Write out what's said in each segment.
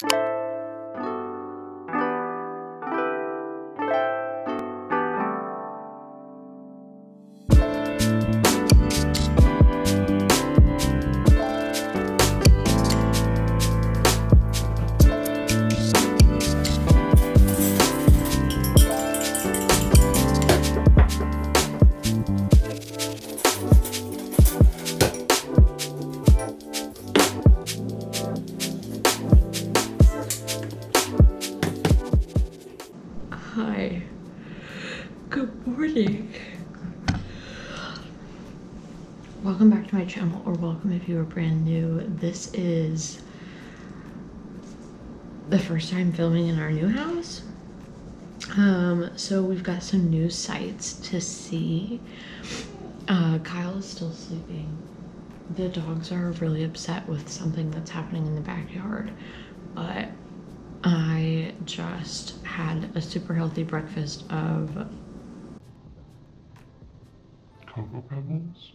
Hi. Good morning. Welcome back to my channel, or welcome if you are brand new. This is the first time filming in our new house. Um, so we've got some new sights to see. Uh, Kyle is still sleeping. The dogs are really upset with something that's happening in the backyard, but I just had a super healthy breakfast of Cocoa Pebbles?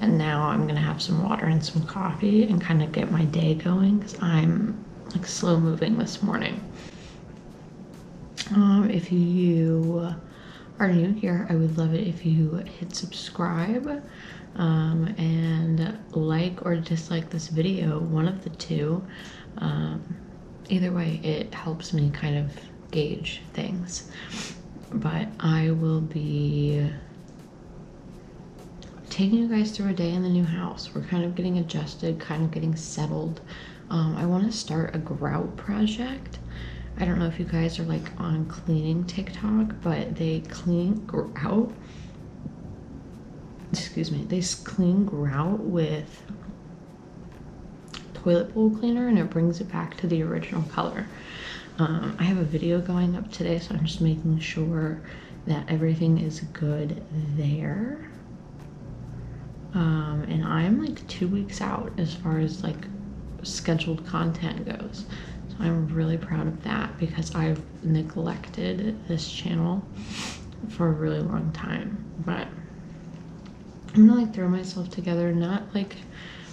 and now I'm gonna have some water and some coffee and kind of get my day going because I'm like slow moving this morning. Um, if you are new here, I would love it if you hit subscribe um, and like or dislike this video, one of the two. Um, either way, it helps me kind of gauge things. But I will be taking you guys through a day in the new house. We're kind of getting adjusted, kind of getting settled. Um, I want to start a grout project. I don't know if you guys are like on cleaning TikTok, but they clean grout. Excuse me, they clean grout with toilet bowl cleaner and it brings it back to the original color. Um, I have a video going up today, so I'm just making sure that everything is good there. Um, and I'm like two weeks out as far as like scheduled content goes. So I'm really proud of that because I've neglected this channel for a really long time. But I'm gonna like throw myself together, not like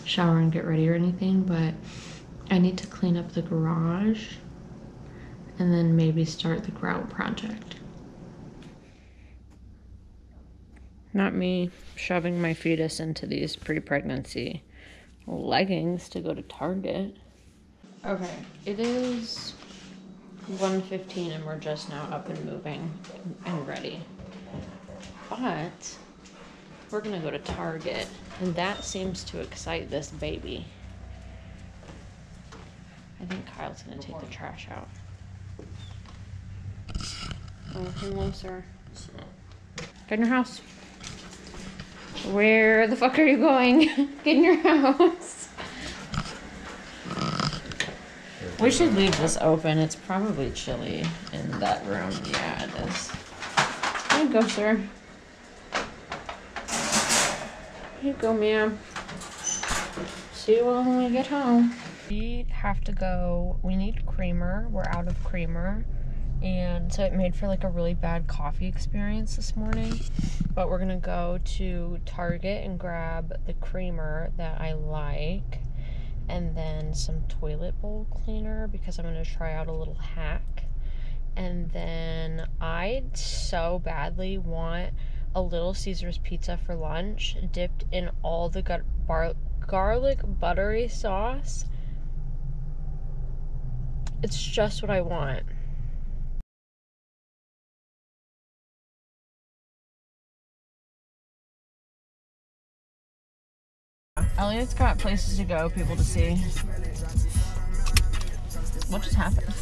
shower and get ready or anything, but I need to clean up the garage and then maybe start the grout project. Not me shoving my fetus into these pre-pregnancy leggings to go to Target. Okay, it is 1.15 and we're just now up and moving and ready. But we're gonna go to Target and that seems to excite this baby. I think Kyle's gonna take the trash out. Oh, hello, sir. So, Get in your house. Where the fuck are you going? Get in your house. We should leave this open. It's probably chilly in that room. Yeah, it is. There you go, sir. Here you go, ma'am. See you when we get home. We have to go. We need creamer. We're out of creamer. And so it made for like a really bad coffee experience this morning. But we're gonna go to Target and grab the creamer that I like and then some toilet bowl cleaner because I'm gonna try out a little hack. And then I so badly want a Little Caesars pizza for lunch dipped in all the bar- garlic buttery sauce. It's just what I want. Elliotte's got places to go, people to see. What just happened?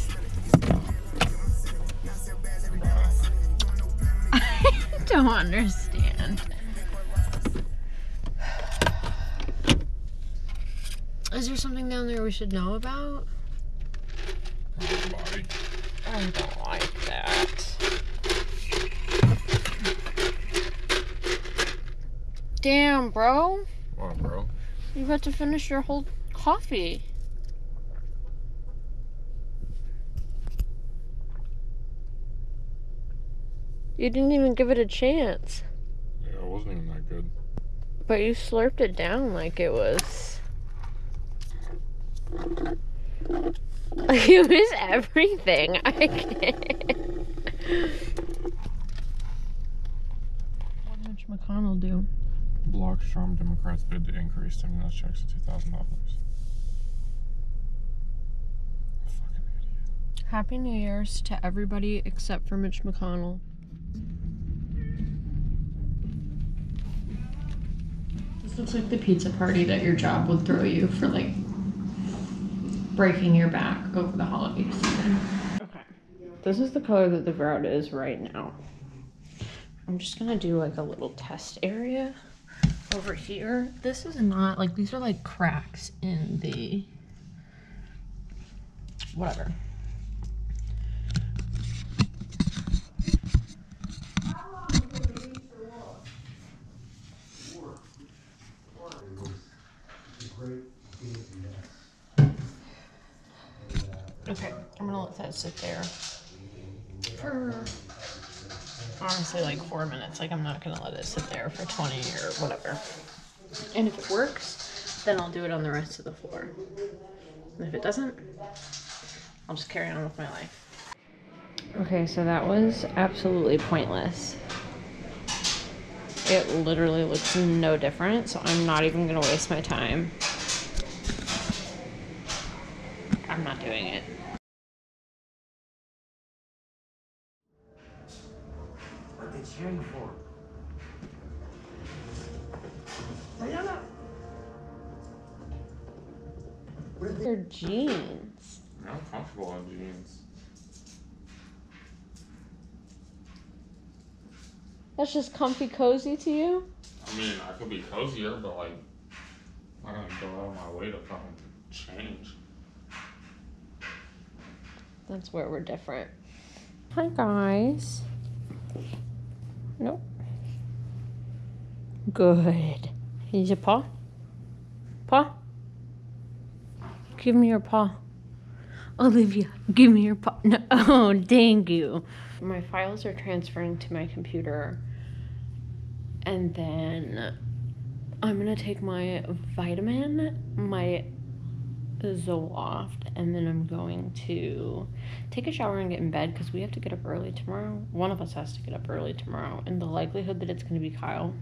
I don't understand. Is there something down there we should know about? body. I don't like that. Damn, bro. Come on, bro. You got to finish your whole coffee. You didn't even give it a chance. Yeah, it wasn't even that good. But you slurped it down like it was. Like it was everything. I can't. What did Mitch McConnell do? Block Trump Democrats bid to increase stimulus checks to two thousand dollars. Fucking idiot. Happy New Year's to everybody except for Mitch McConnell. This looks like the pizza party that your job would throw you for like breaking your back over the holiday season. Okay. This is the color that the grout is right now. I'm just gonna do like a little test area over here. This is not like these are like cracks in the whatever. Okay, I'm gonna let that sit there for honestly like four minutes. Like I'm not gonna let it sit there for 20 or whatever. And if it works, then I'll do it on the rest of the floor. And if it doesn't, I'll just carry on with my life. Okay, so that was absolutely pointless. It literally looks no different, so I'm not even gonna waste my time. I'm not doing it. Comfortable in jeans. That's just comfy cozy to you? I mean, I could be cozier, but like, I'm not gonna go out of my way to fucking change. That's where we're different. Hi, guys. Nope. Good. Here's your paw. Paw. Give me your paw. Olivia, give me your paw. No, oh, dang you. My files are transferring to my computer. And then I'm going to take my vitamin, my Zoloft, and then I'm going to take a shower and get in bed because we have to get up early tomorrow. One of us has to get up early tomorrow, and the likelihood that it's going to be Kyle,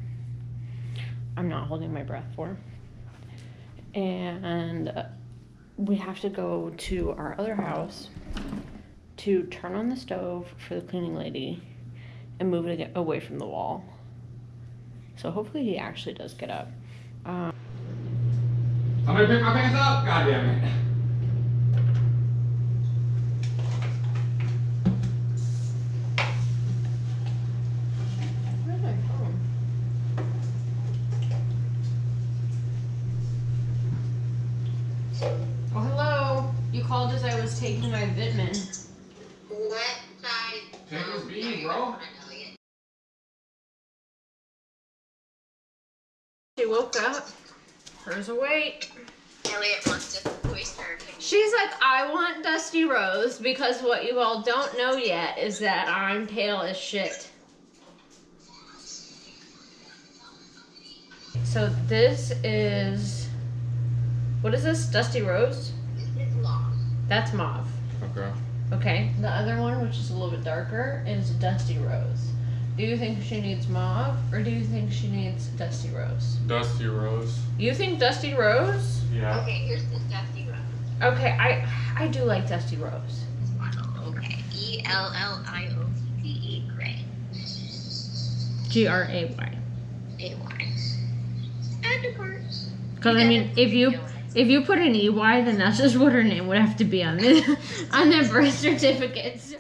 I'm not holding my breath for. And we have to go to our other house to turn on the stove for the cleaning lady and move it away from the wall. So hopefully he actually does get up. Um, Somebody pick my pants up? God damn it. Where's my phone? Oh, hello. You called as I was taking my vitamin. What size? Take his um, beanie, are bro. She woke up. Hers awake. Elliotte wants to voice her. She's like, I want Dusty Rose because what you all don't know yet is that I'm pale as shit. So this is. What is this? Dusty Rose? This is long. That's mauve. Okay. Okay. The other one, which is a little bit darker, is Dusty Rose. Do you think she needs mauve or do you think she needs Dusty Rose? Dusty Rose. You think Dusty Rose? Yeah. Okay, here's the Dusty Rose. Okay, I I do like Dusty Rose. This. Okay. E L L I O T T E gray. G R A Y. A Y. Add to cart. Because I mean, if you if you put an EY, then that's just what her name would have to be on the on their birth certificates.